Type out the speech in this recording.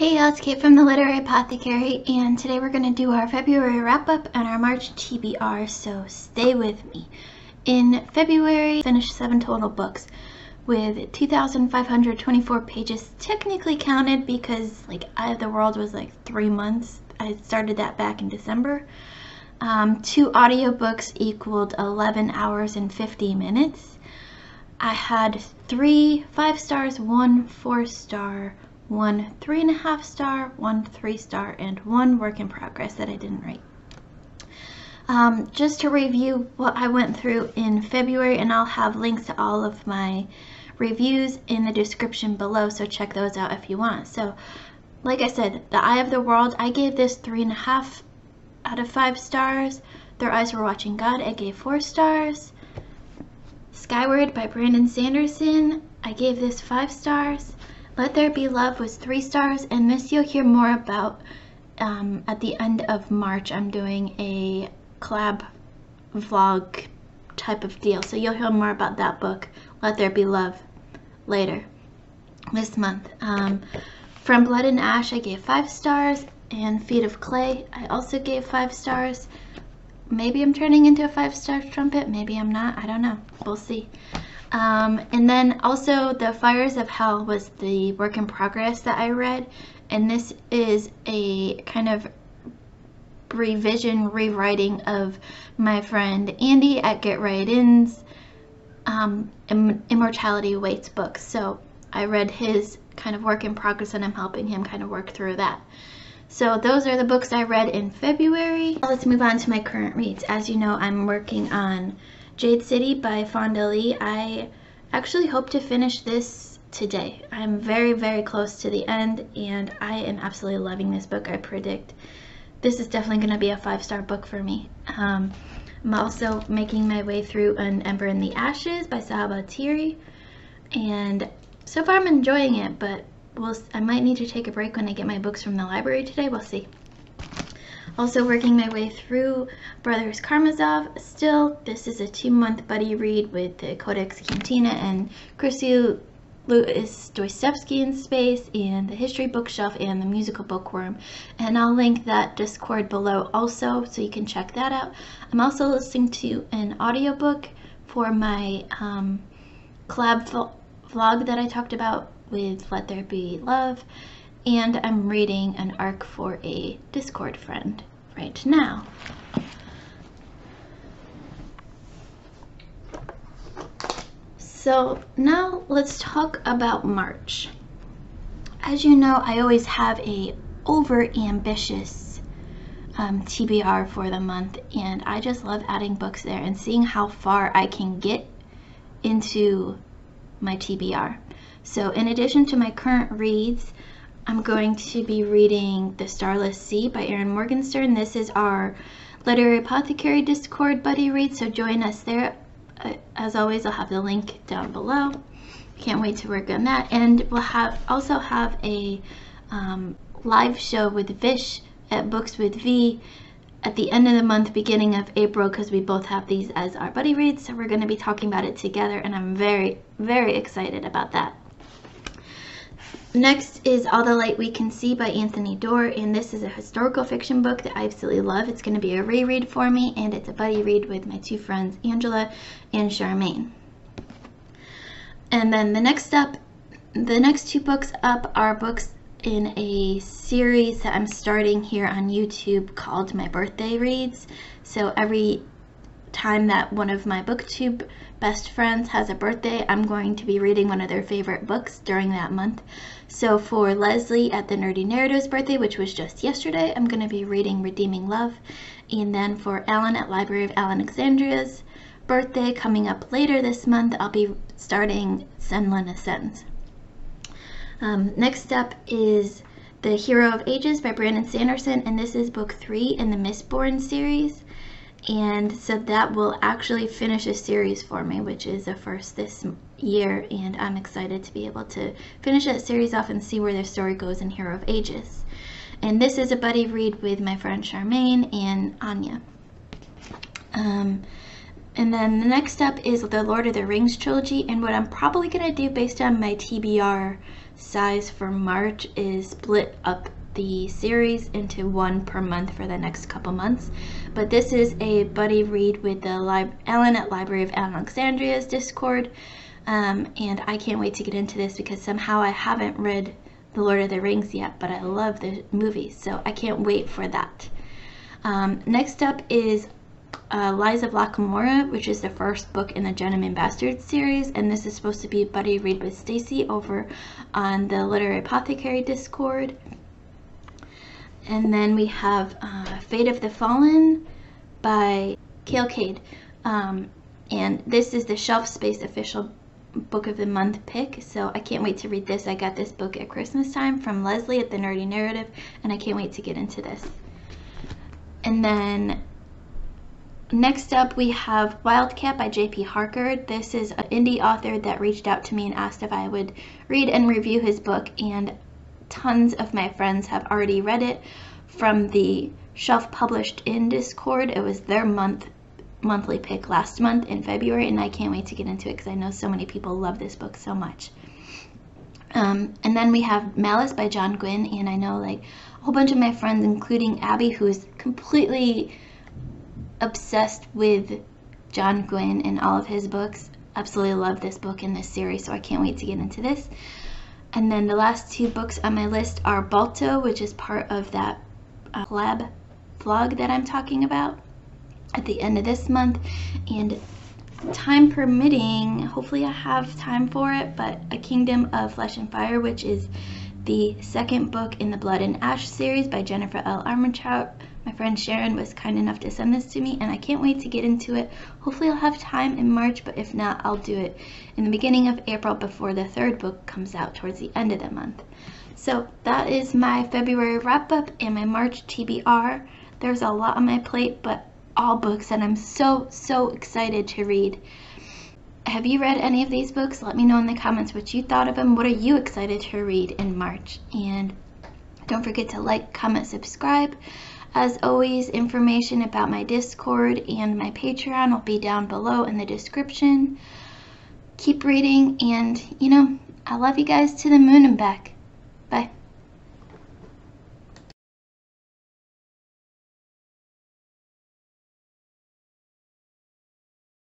Hey y'all, it's Kate from the Literary Apothecary, and today we're going to do our February wrap-up and our March TBR, so stay with me. In February, I finished seven total books with 2,524 pages technically counted because like Eye of the World was like three months. I started that back in December. Um, two audiobooks equaled 11 hours and 50 minutes. I had three five stars, one four star, one three and a half star, one three star, and one work in progress that I didn't write. Um, just to review what I went through in February, and I'll have links to all of my reviews in the description below, so check those out if you want. So, like I said, The Eye of the World, I gave this three and a half out of five stars. Their Eyes Were Watching God, I gave four stars. Skyward by Brandon Sanderson, I gave this five stars. Let There Be Love was three stars, and this you'll hear more about um, at the end of March. I'm doing a collab vlog type of deal, so you'll hear more about that book, Let There Be Love, later this month. Um, From Blood and Ash, I gave five stars, and Feet of Clay, I also gave five stars. Maybe I'm turning into a five-star trumpet, maybe I'm not, I don't know, we'll see. Um, and then also The Fires of Hell was the work in progress that I read, and this is a kind of revision, rewriting of my friend Andy at Get Right In's um, Immortality Waits book. So I read his kind of work in progress and I'm helping him kind of work through that. So those are the books I read in February. Let's move on to my current reads. As you know, I'm working on Jade City by Fonda Lee. I actually hope to finish this today. I'm very, very close to the end and I am absolutely loving this book. I predict this is definitely going to be a five-star book for me. Um, I'm also making my way through An Ember in the Ashes by Sabaa Tahir. And so far I'm enjoying it, but we'll, I might need to take a break when I get my books from the library today. We'll see. Also working my way through Brothers Karamazov. Still, this is a two-month buddy read with the Codex Cantina and Chrissy Louis Dostoevsky in Space and the History Bookshelf and the Musical Bookworm. And I'll link that Discord below also so you can check that out. I'm also listening to an audiobook for my um, collab vlog that I talked about with Let There Be Love. And I'm reading an arc for a Discord friend right now. So now let's talk about March. As you know, I always have a over ambitious um, TBR for the month and I just love adding books there and seeing how far I can get into my TBR. So in addition to my current reads, I'm going to be reading The Starless Sea by Erin Morgenstern. This is our Literary Apothecary Discord buddy read, so join us there as always, I'll have the link down below. Can't wait to work on that. And we'll have also have a um, live show with Vish at Books with V at the end of the month, beginning of April, because we both have these as our buddy reads. So we're going to be talking about it together, and I'm very, very excited about that. Next is All the Light We Can See by Anthony Doerr, and this is a historical fiction book that I absolutely love. It's going to be a reread for me, and it's a buddy read with my two friends, Angela and Charmaine. And then the next up, the next two books up are books in a series that I'm starting here on YouTube called My Birthday Reads. So every time that one of my booktube best friends has a birthday, I'm going to be reading one of their favorite books during that month. So for Lezlie at the Nerdy Narratives birthday, which was just yesterday, I'm going to be reading Redeeming Love. And then for Allen at Library of Alexandria's birthday coming up later this month, I'll be starting Senlin Ascends. Um, next up is The Hero of Ages by Brandon Sanderson, and this is book three in the Mistborn series and so that will actually finish a series for me which is a first this year and I'm excited to be able to finish that series off and see where the story goes in Hero of Ages and this is a buddy read with my friend Charmaine and Anya um, And then the next up is the Lord of the Rings trilogy. And what I'm probably going to do based on my TBR size for March is split up the series into one per month for the next couple months. But this is a buddy read with the Allen at Library of Alexandria's Discord. Um, and I can't wait to get into this because somehow I haven't read The Lord of the Rings yet, but I love the movies, so I can't wait for that. Um, next up is uh, Lies of Locke Lamora, which is the first book in the Gentleman Bastard series, and this is supposed to be a buddy read with Stacy over on the Literary Apothecary Discord. And then we have uh, Fate of the Fallen by Kel Kade. Um, and this is the Shelf Space official book of the month pick, so I can't wait to read this. I got this book at Christmas time from Lezlie at the Nerdy Narrative, and I can't wait to get into this. And then next up we have Wildcat by J.P. Harker. This is an indie author that reached out to me and asked if I would read and review his book, and tons of my friends have already read it from the Shelf Published in Discord. It was their month monthly pick last month in February, and I can't wait to get into it because I know so many people love this book so much. Um, and then we have Malice by John Gwynne, and I know like a whole bunch of my friends, including Abby, who's completely obsessed with John Gwynne and all of his books. Absolutely love this book in this series, so I can't wait to get into this. And then the last two books on my list are Balto, which is part of that uh, lab vlog that I'm talking about at the end of this month and time permitting hopefully I have time for it but A Kingdom of Flesh and Fire which is the second book in the Blood and Ash series by Jennifer L. Armentrout. My friend Sharon was kind enough to send this to me and I can't wait to get into it. Hopefully I'll have time in March but if not I'll do it in the beginning of April before the third book comes out towards the end of the month. So that is my February wrap up and my March TBR. There's a lot on my plate but all books and I'm so, so excited to read. Have you read any of these books? Let me know in the comments what you thought of them. What are you excited to read in March? And don't forget to like, comment, subscribe. As always, information about my Discord and my Patreon will be down below in the description. Keep reading and, you know, I love you guys to the moon and back. Bye.